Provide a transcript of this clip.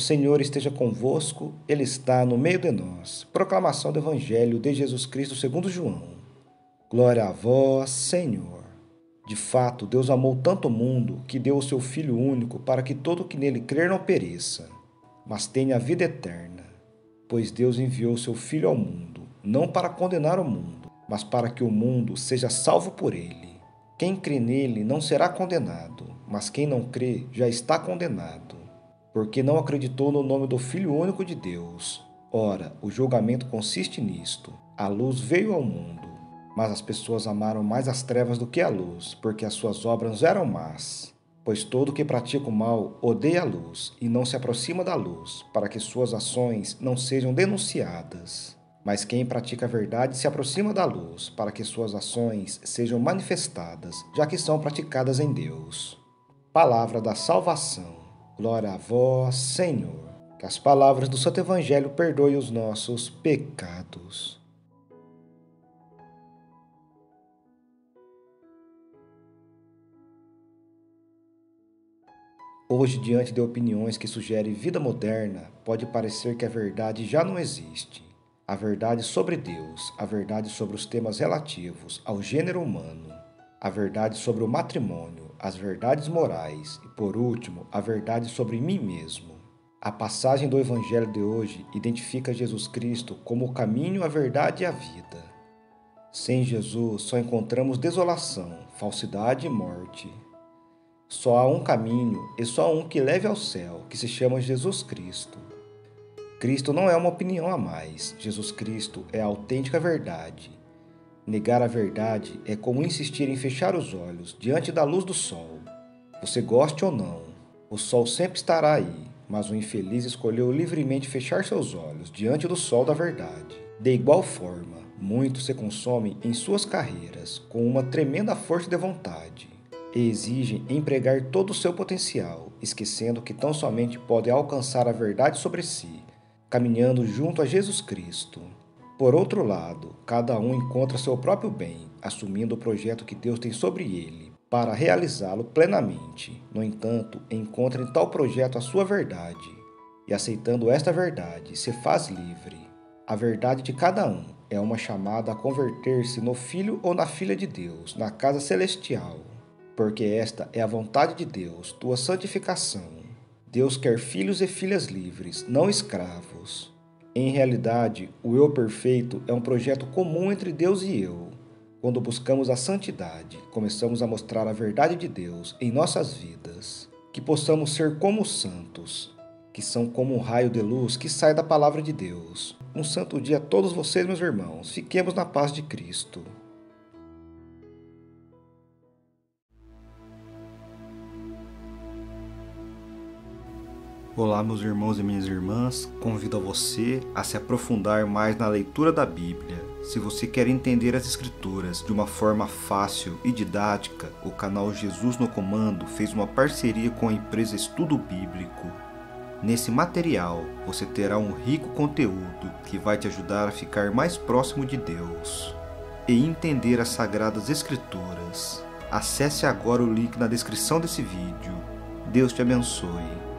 O Senhor esteja convosco, Ele está no meio de nós. Proclamação do Evangelho de Jesus Cristo segundo João. Glória a vós, Senhor. De fato, Deus amou tanto o mundo que deu o seu Filho único para que todo que nele crer não pereça, mas tenha a vida eterna. Pois Deus enviou o seu Filho ao mundo, não para condenar o mundo, mas para que o mundo seja salvo por ele. Quem crê nele não será condenado, mas quem não crê já está condenado porque não acreditou no nome do Filho único de Deus. Ora, o julgamento consiste nisto: a luz veio ao mundo, mas as pessoas amaram mais as trevas do que a luz, porque as suas obras eram más. Pois todo que pratica o mal odeia a luz e não se aproxima da luz, para que suas ações não sejam denunciadas. Mas quem pratica a verdade se aproxima da luz, para que suas ações sejam manifestadas, já que são praticadas em Deus. Palavra da salvação. Glória a vós, Senhor. Que as palavras do Santo Evangelho perdoem os nossos pecados. Hoje, diante de opiniões que sugerem vida moderna, pode parecer que a verdade já não existe. A verdade sobre Deus, a verdade sobre os temas relativos ao gênero humano, a verdade sobre o matrimônio, as verdades morais e, por último, a verdade sobre mim mesmo. A passagem do Evangelho de hoje identifica Jesus Cristo como o caminho, a verdade e a vida. Sem Jesus, só encontramos desolação, falsidade e morte. Só há um caminho e só um que leve ao céu, que se chama Jesus Cristo. Cristo não é uma opinião a mais, Jesus Cristo é a autêntica verdade Negar a verdade é como insistir em fechar os olhos diante da luz do sol. Você goste ou não, o sol sempre estará aí, mas o infeliz escolheu livremente fechar seus olhos diante do sol da verdade. De igual forma, muitos se consomem em suas carreiras com uma tremenda força de vontade e exigem empregar todo o seu potencial, esquecendo que tão somente podem alcançar a verdade sobre si, caminhando junto a Jesus Cristo. Por outro lado, cada um encontra seu próprio bem, assumindo o projeto que Deus tem sobre ele, para realizá-lo plenamente. No entanto, encontra em tal projeto a sua verdade, e aceitando esta verdade, se faz livre. A verdade de cada um é uma chamada a converter-se no filho ou na filha de Deus, na casa celestial, porque esta é a vontade de Deus, tua santificação. Deus quer filhos e filhas livres, não escravos. Em realidade, o eu perfeito é um projeto comum entre Deus e eu. Quando buscamos a santidade, começamos a mostrar a verdade de Deus em nossas vidas. Que possamos ser como os santos, que são como um raio de luz que sai da palavra de Deus. Um santo dia a todos vocês, meus irmãos. Fiquemos na paz de Cristo. Olá, meus irmãos e minhas irmãs. Convido a você a se aprofundar mais na leitura da Bíblia. Se você quer entender as Escrituras de uma forma fácil e didática, o canal Jesus no Comando fez uma parceria com a empresa Estudo Bíblico. Nesse material, você terá um rico conteúdo que vai te ajudar a ficar mais próximo de Deus e entender as Sagradas Escrituras. Acesse agora o link na descrição desse vídeo. Deus te abençoe.